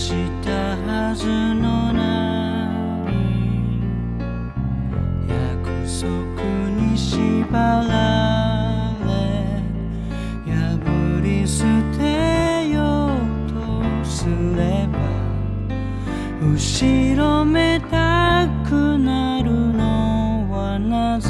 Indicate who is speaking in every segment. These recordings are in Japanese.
Speaker 1: したはずのない約束に縛られ破り捨てようとすれば後ろめたくなるのはなぜ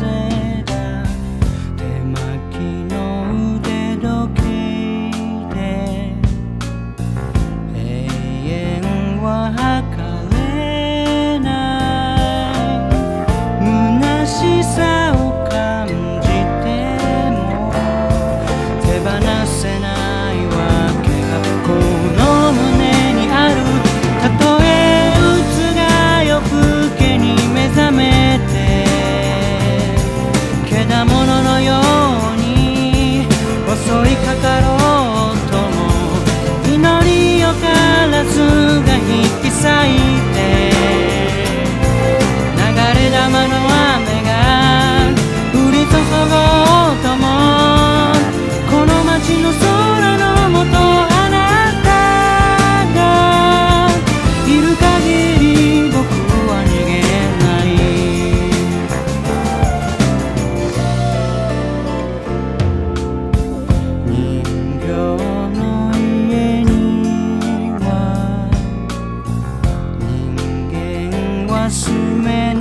Speaker 1: りかかろう men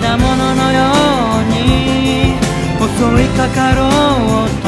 Speaker 1: け物ののように襲いかかろうと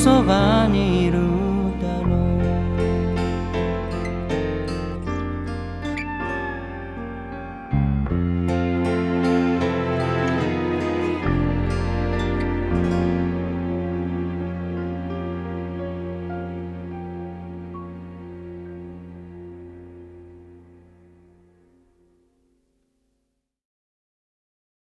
Speaker 1: rysowani